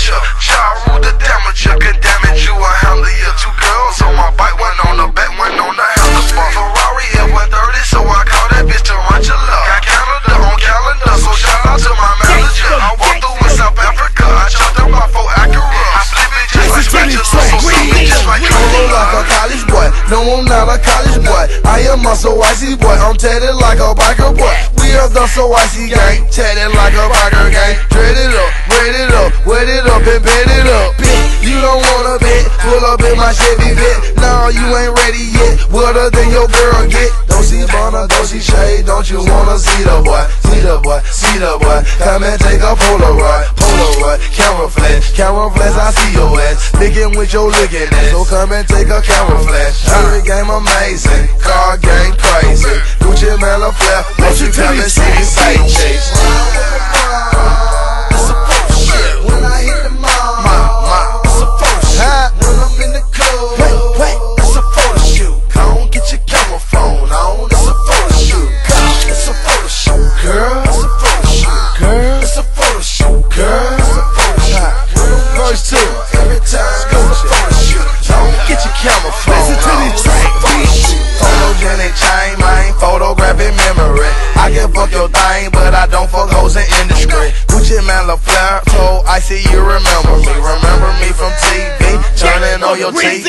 amateur. Ja rule the damager, can damage you a handlier. Two girls on my bike, one on the back, one on the handlebar. Ferrari at 130, so I call that bitch to watch your love. Got Canada on calendar, so shout out to my manager. I walk through in South Africa, I chopped up my four Acura. I flip it just like spatula, so sweet it just like like a college boy. No, I'm not a college boy. I am a so icy boy. I'm tatted like a biker boy. We are the so icy gang, tatted like a biker up you don't wanna bet, pull up in my Chevy vet. Nah, you ain't ready yet. Wetter than your girl get. Don't see Bonner, don't see Shade, don't you wanna see the boy? See the boy, see the boy. Come and take a Polaroid, Polaroid, camera flash, camera flash. I see your ass, licking with your licking ass. So come and take a camera flash. Jury game amazing, car game crazy. Gucci Mane a flare, won't you come and see me fake chase?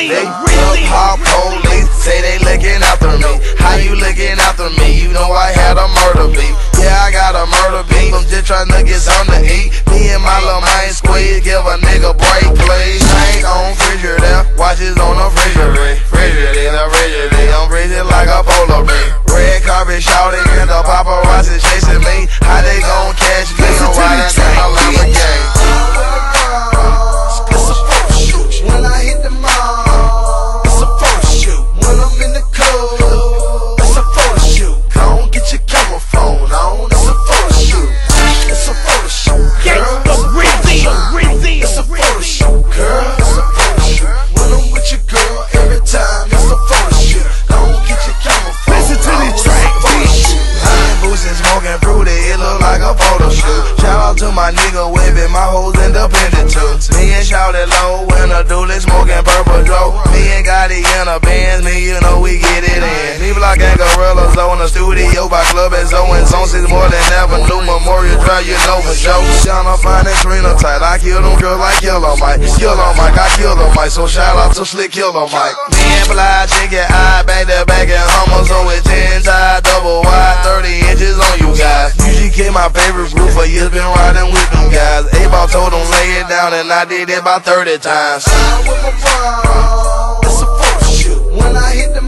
Your TV. Pop police say they looking after me. How you looking after me? You know I had a murder beat. Yeah, my nigga Webby, my hoes independent too. Me and it low when a dually smoking purple Joe. Me and Gotti in a Benz, me you know we get it in. Me block and gorillas on the studio by Club and Zoe and Zone six more than ever. New Memorial Drive, you know for sure. Shana fine and Trina tight. I kill them girls like Killer Mike. Killer Mike, I kill them Mike. So shout out to Slick Killer Mike. Me and Fly chicken eye, back to back and Hummers on with 10 tie, double wide, 30 inches on you UGK my favorite group for years, been riding with them guys. A-ball told them lay it down and I did it about 30 times. It's a shoot when I hit the